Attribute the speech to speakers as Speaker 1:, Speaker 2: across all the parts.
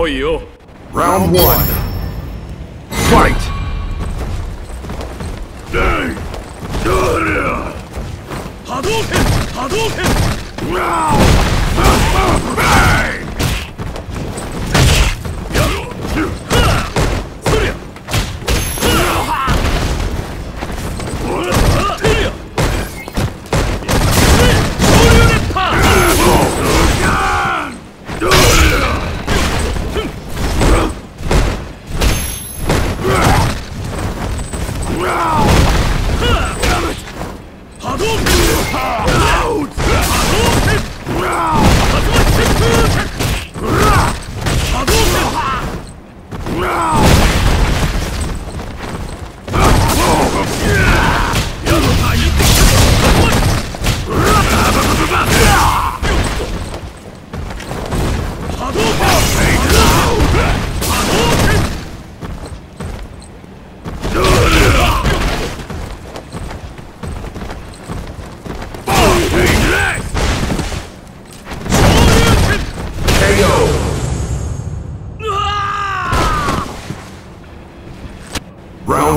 Speaker 1: 来いよ
Speaker 2: Round one. Fight!
Speaker 1: Dang! 波動拳 Damn it!
Speaker 2: Hadouken!
Speaker 1: Out! Hadouken!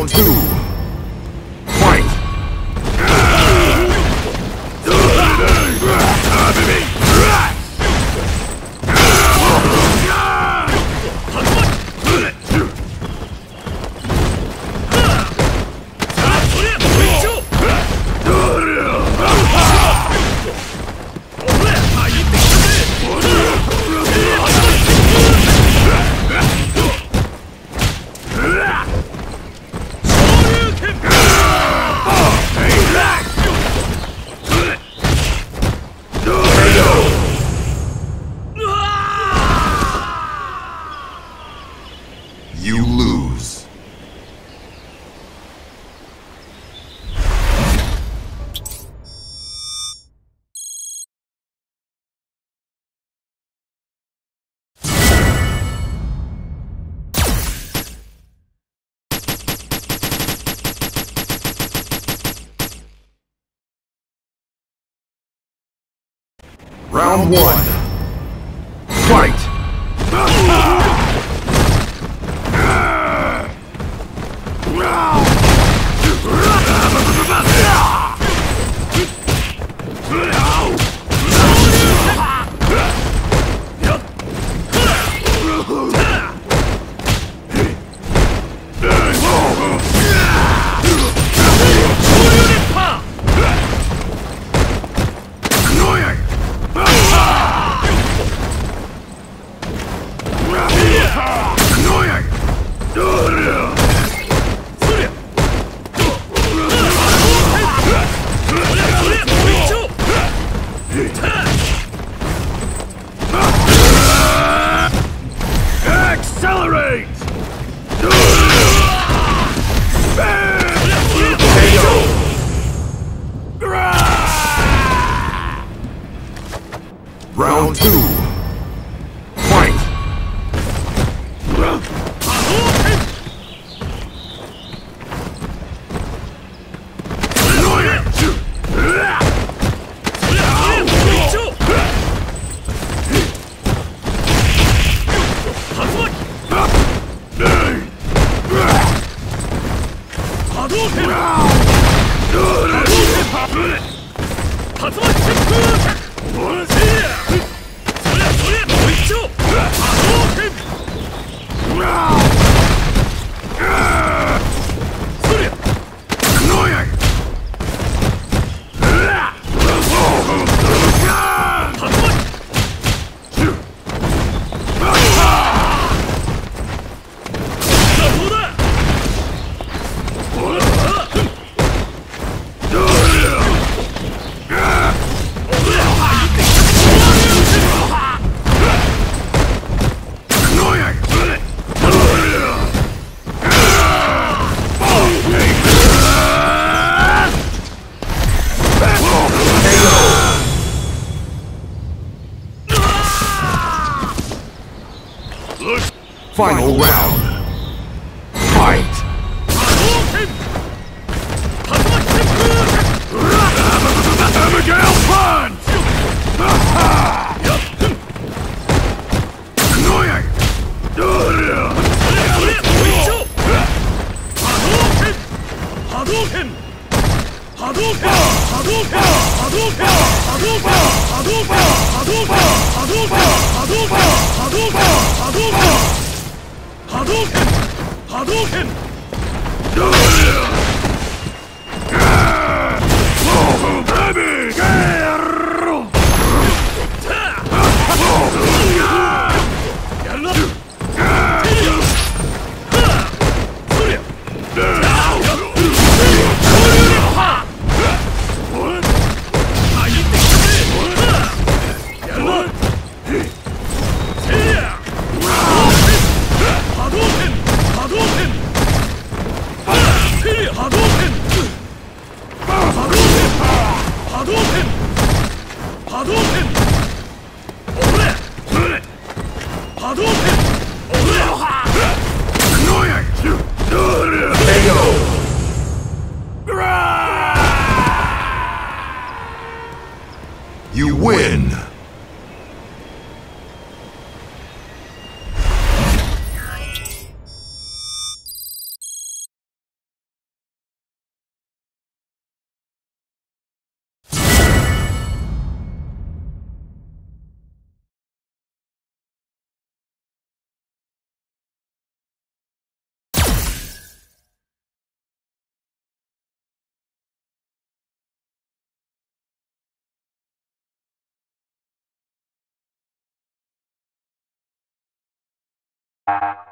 Speaker 2: Round two. Round one. Fight! Dúria! つも Final round. You win!
Speaker 3: You